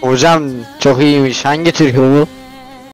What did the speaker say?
Hocam çok iyiymiş. Hangi türkü bu?